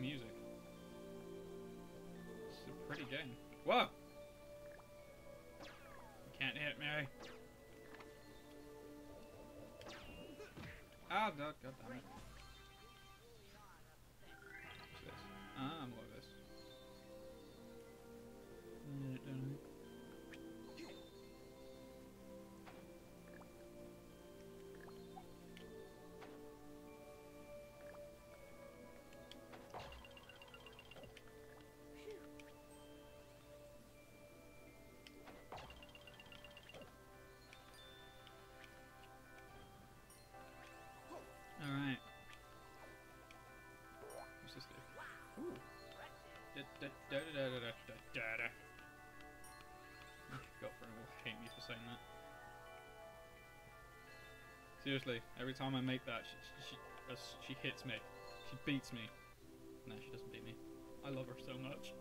music. It's a pretty game. Whoa! You can't hit me. Ah, oh, god damn it. Girlfriend will hate me for saying that. Seriously, every time I make that, she, she, she, hits me. She beats me. No, she doesn't beat me. I love her so much.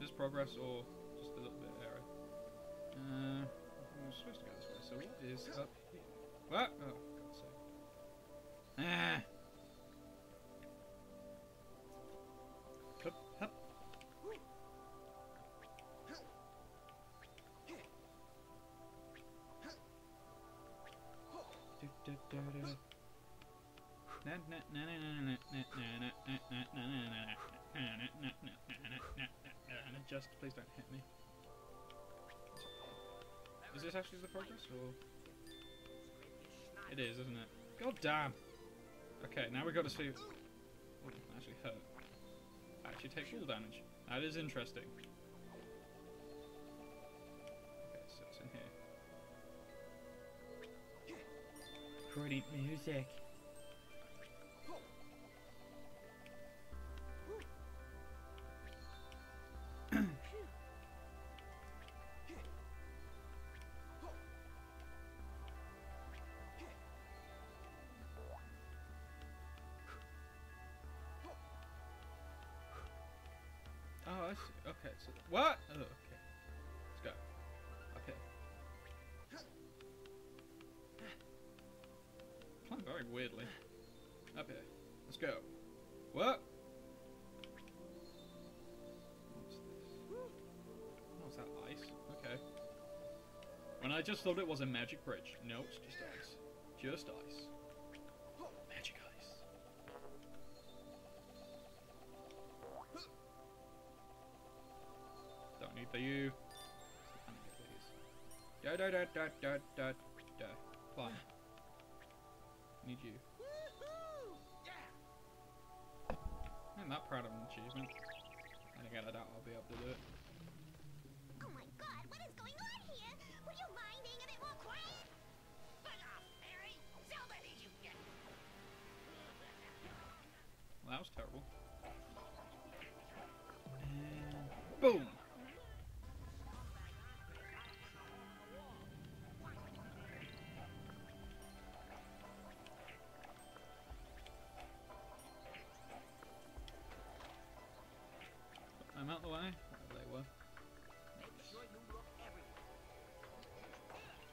This progress or just a little bit of error? Uh, I'm supposed to go this way, so what is up? What? Oh, God's sake. Ah. Hup, hup. Just please don't hit me. Is this actually the progress or? It is, isn't it? God damn. Okay, now we've got to see. Oh, actually hurt. Actually take full damage. That is interesting. Okay, so it's in here. Pretty music. So what? Oh, okay. Let's go. Okay. Playing very weirdly. Up here. Let's go. What? What's this? Is that ice? Okay. When I just thought it was a magic bridge. No, it's just ice. Just ice. The need. Da da da da da da da. Climb. Need you. I'm not proud of an achievement. And again, I doubt I'll be able to do it. Oh my god, what is going on here? Would you mind being a bit more quiet? Fuck off, Mary! Somebody you get! Well, that was terrible. And boom!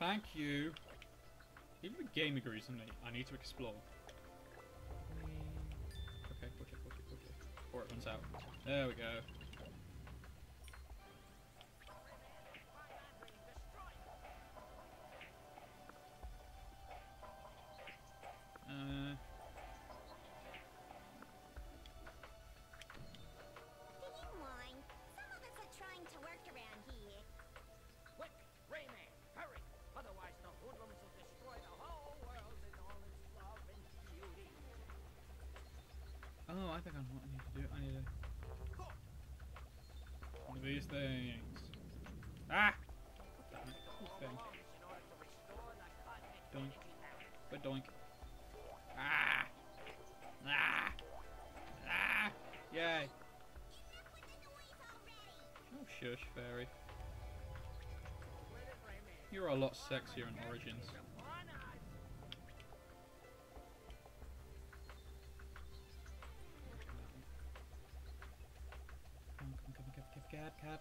Thank you. Even the game agrees with me. I need to explore. Mm. Okay, quickly, quickly, quickly. Before it runs out. There we go. I think I know what I need to do. I need to... One of these things. Ah! Damn it. This thing. Doink. But doink. Ah! Ah! Ah! Yay! Oh, shush, fairy. You're a lot sexier in Origins.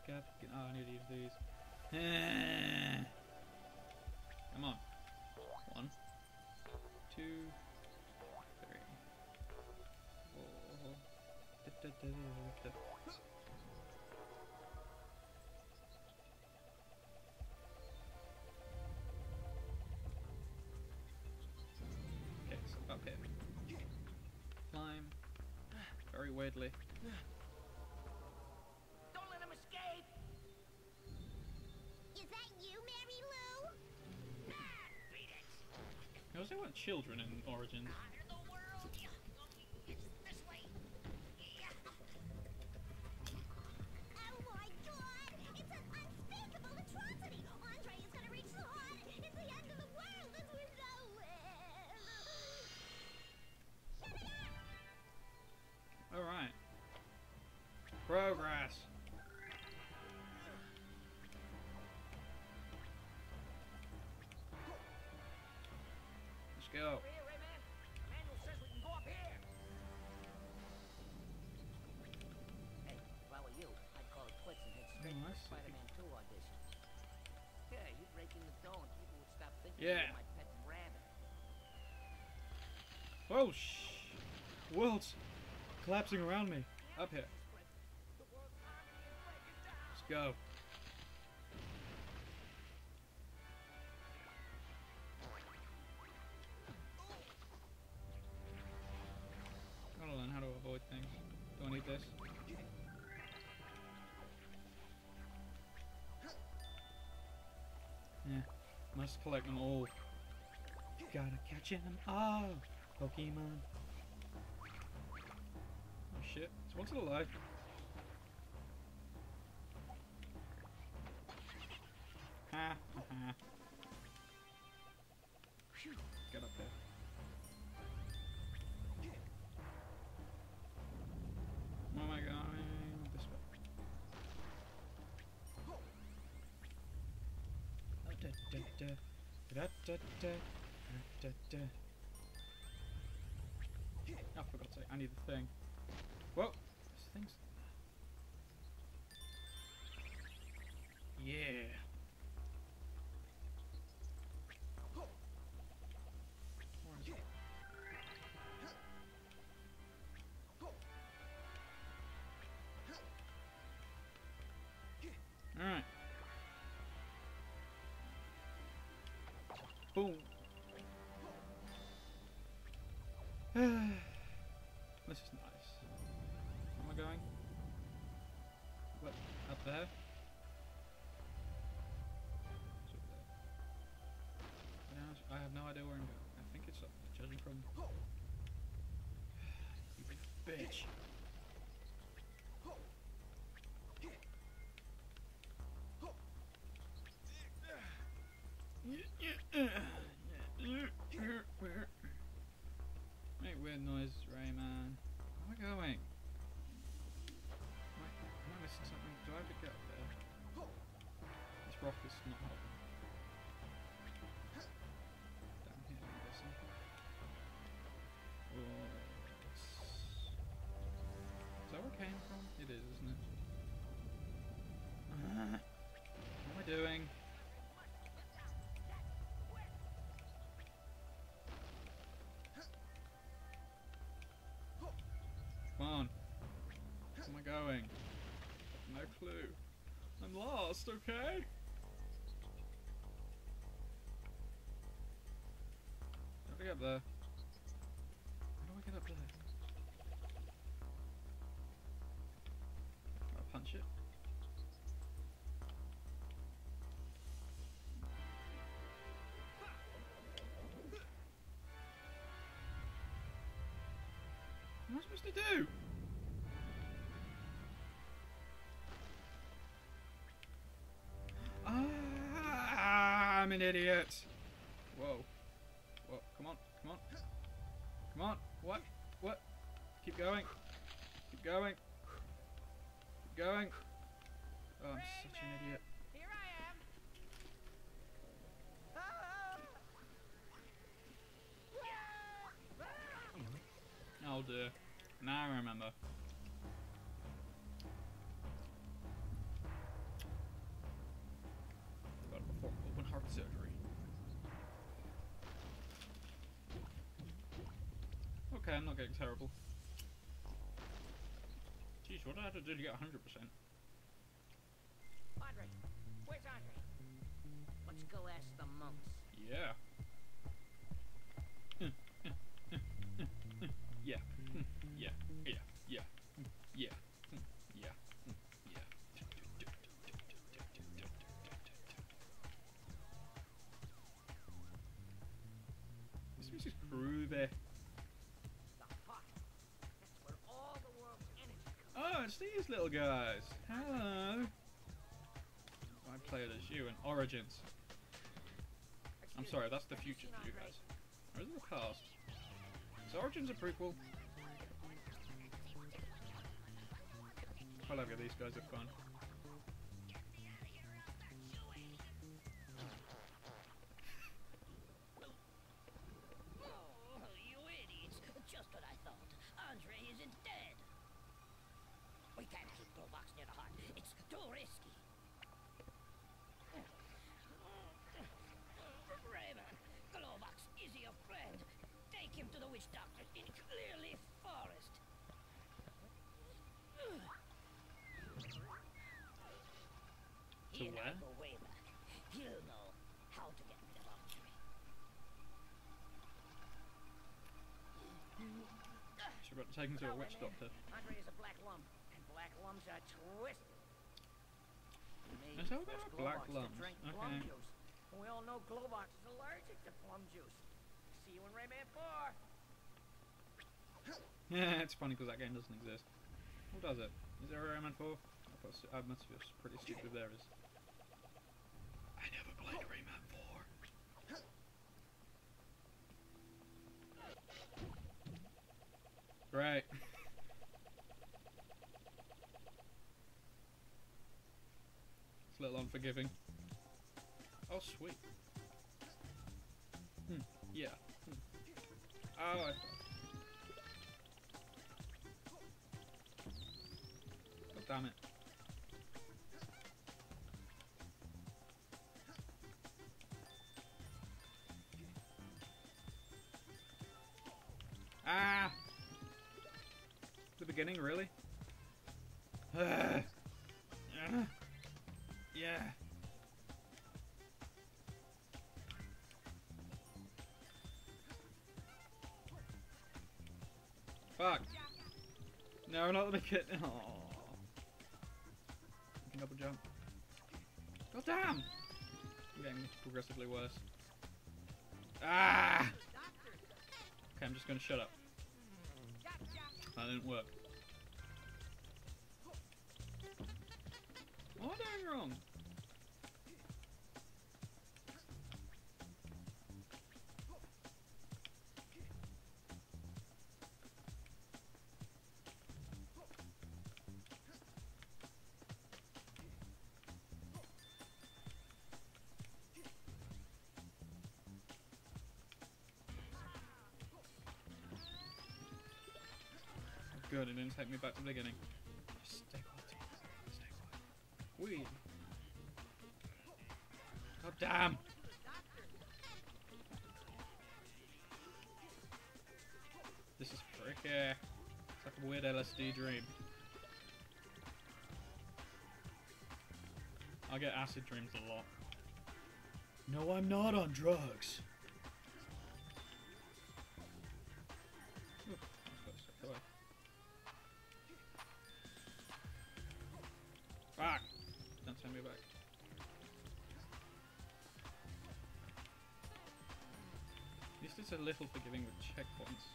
God, oh, I need to use these. Eh. Come on. One, two, three, four. Okay, so up here. Climb. Very weirdly. Children in Origins. Straight Oh, I to the see. Spider-Man 2 audition. Yeah, you break the door people would stop thinking Yeah. my pet rabbit. Oh, sh! World's collapsing around me. Up here. The world's army is breaking down! Let's go. Things. Do I need this? Yeah, must collect them all. You gotta catch them all, ah, Pokemon. Oh shit, it's the life. Ha ha ha. Oh, for God's sake, I need the thing. Whoa! There's things. Yeah. Boom. this is nice. Am I going? What? Up there? Not helping. Down here, I'm guessing. Is that where it came from? It is, isn't it? Ah, what am I doing? Come on. Where am I going? No clue. I'm lost, okay? There? How do I get up there? I punch it? What am I supposed to do? Ah, I'm an idiot. Come on. What? What? Keep going. Keep going. Keep going. Oh, I'm such an idiot. Here I am! Oh dear. Now I remember. Okay, I'm not getting terrible. Geez, what did I have to do to get 100%? Andre, where's Andre? Let's go ask the monks. Yeah. These little guys. Hello. I played as you in Origins. I'm sorry, that's the future for you guys. Or is it the? Is Origins a prequel? I love you, these guys are fun. Take him to witch doctor in Clearleaf Forest. He and where? go way back. He'll know how to get rid of Andre. So we're about to take him to a witch doctor. Andre is a black lum, and black lums are twisted. Me That's how they forced are, black to drink Okay. plum juice. We all know Globox is allergic to plum juice. See you in Rayman 4. Yeah, it's funny because that game doesn't exist. Or does it? Is there a Rayman 4? I, must feel pretty stupid there is. I never played Rayman 4. Great. It's a little unforgiving. Oh, sweet. Hmm. Yeah. Hmm. Oh, I damn it. Ah! The beginning, really? Ah. Ah. Yeah. Fuck. No, not the kid. Oh. damn! I'm getting progressively worse. Ah! Okay, I'm just gonna shut up. That didn't work. What am I doing wrong? Good, it didn't take me back to the beginning. Just stay quiet. Stay quiet. Weed. God damn! This is tricky. Uh, it's like a weird LSD dream. I get acid dreams a lot. No, I'm not on drugs. Little forgiving with checkpoints.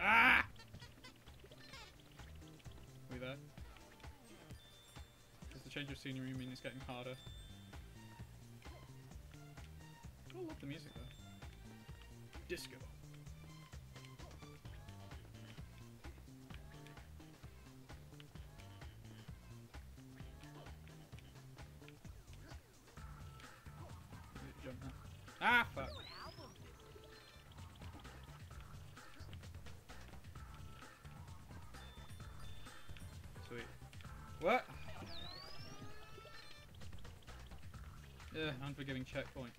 Ah! We there? Does the change of scenery mean it's getting harder? I love the music though. Disco. Ah, fuck. Sweet. What? Yeah, unforgiving checkpoint.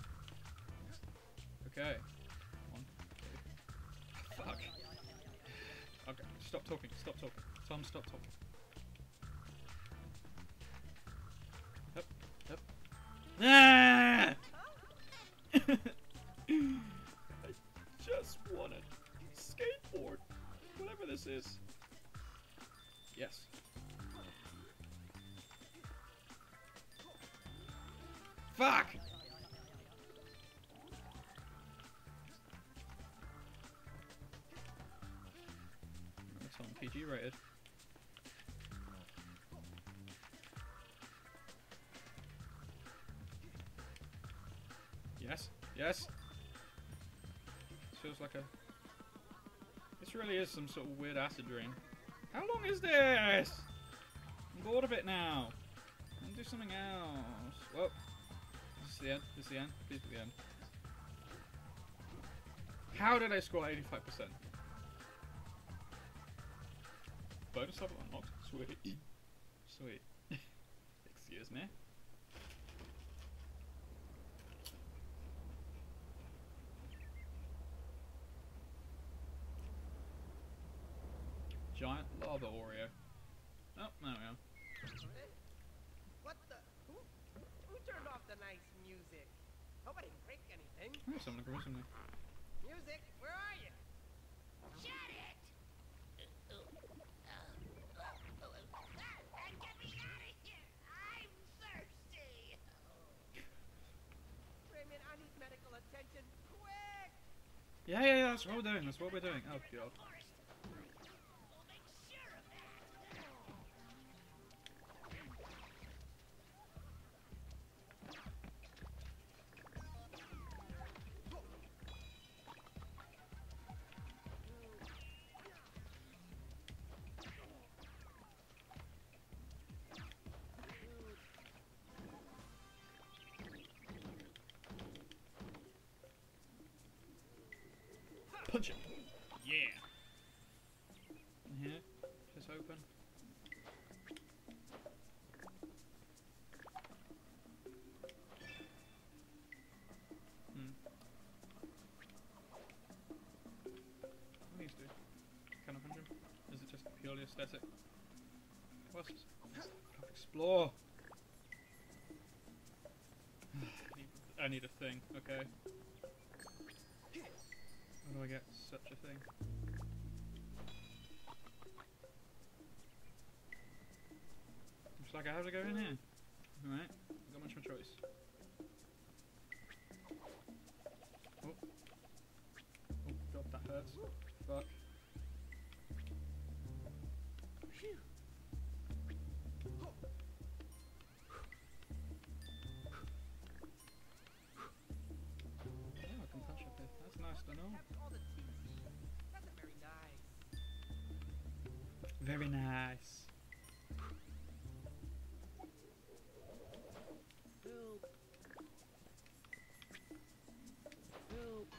Okay. One, two. Fuck. Okay, stop talking, stop talking. Tom, stop talking. Fuck! That's on PG rated. Yes, yes! This feels like a... This really is some sort of weird acid dream. How long is this? I'm bored of it now. I'll do something else. The end. Please be the end. How did I score 85%? Bonus level unlocked. Sweet. Sweet. Excuse me. Giant lava Oreo. Oh, there we go. What the? Who, who turned off the nice music? Hope I didn't break anything. Oh, agrees with me. Music, where are you? Shut it! And get me out of here! I'm thirsty! Rayman, I need medical attention, quick! Yeah, yeah, yeah, that's what we're doing. That's what we're doing. Oh, God. Punch it. Yeah. In here. Just open. Hmm. What do these do? Can I punch him? Is it just purely aesthetic? What's this? Explore. I need a thing. Okay. How do I get such a thing? Looks like I have to go in here. Alright, got much of a choice. Oh. Oh, God, that hurts. Fuck. Very nice. Help. Help.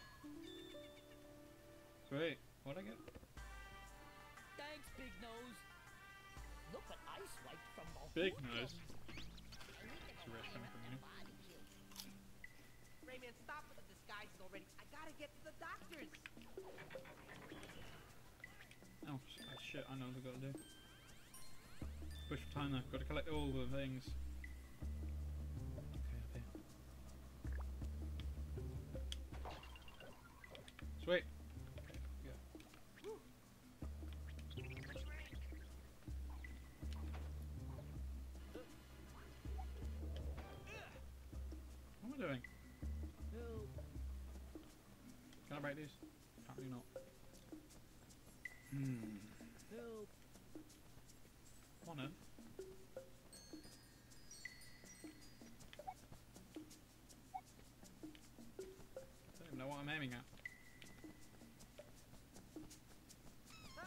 Sweet. What'd I get? Thanks, Big Nose. Look what I swiped from the Big. Nose. It's a rich coming from. Rayman, stop with the disguises already. I gotta get to the doctors. Sh- shit, I know what I've got to do. Push for time though, got to collect all the things. On. Don't even know what I'm aiming at. Ah!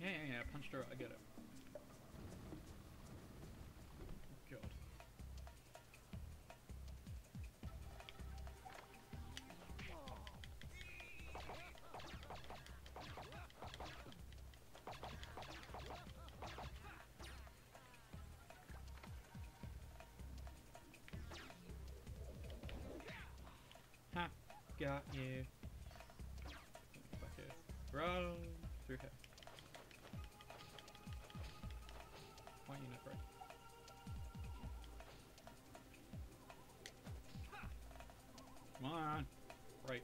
Yeah, yeah, yeah. Punched her. I get it. Got you. Back here. Run through here. Why are you not afraid? Come on. Right.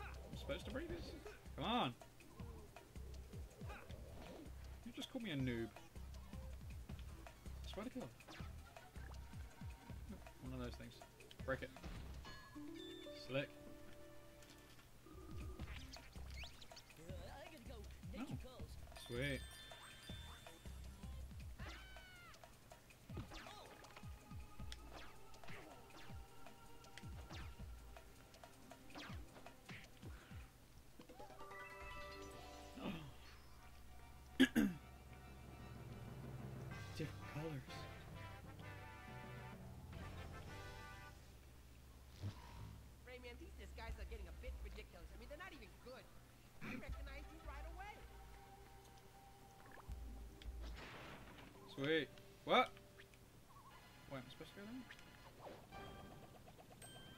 I'm supposed to breathe this? Come on. You just called me a noob. I swear to God. One of those things. Break it. Slick. I gotta go. Oh. Sweet. Are getting a bit ridiculous. I mean, they're not even good. I recognized you right away. Sweet. What? Wait, am I supposed to go there?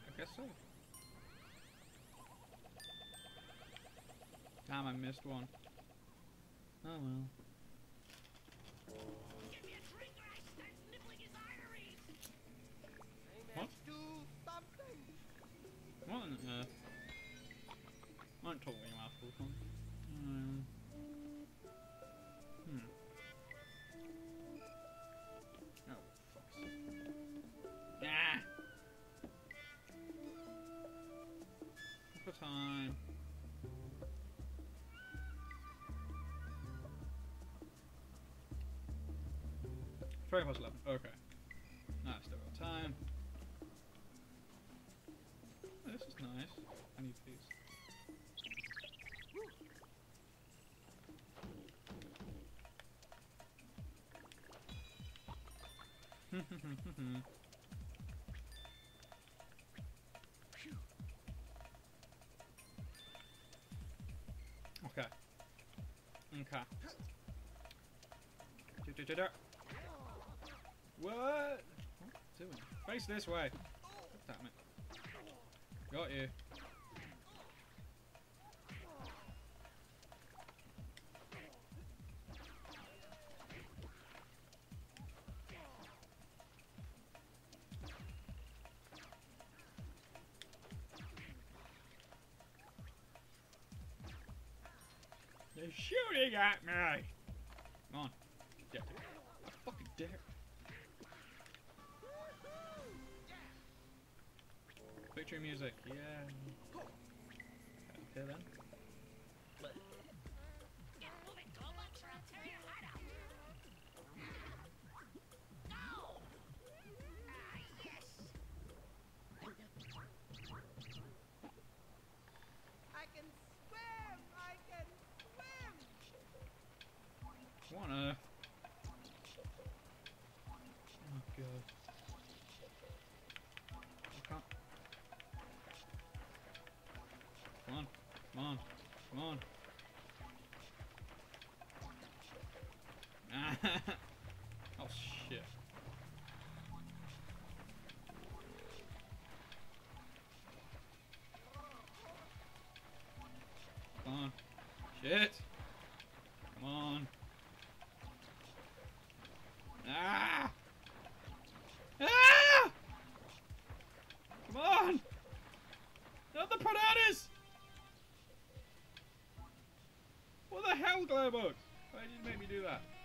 I guess so. Damn, I missed one. Oh well. Um. Hmm. Oh, sake. Ah! For time. Three past. Okay. Mm-hmm. okay. Okay. Du-du-du-du. What? What doing? Face this way. Damn it. Got you. Shooting at me! Come on. Dare. I fucking dare. Victory music, yeah. Okay then. Why did you make me do that?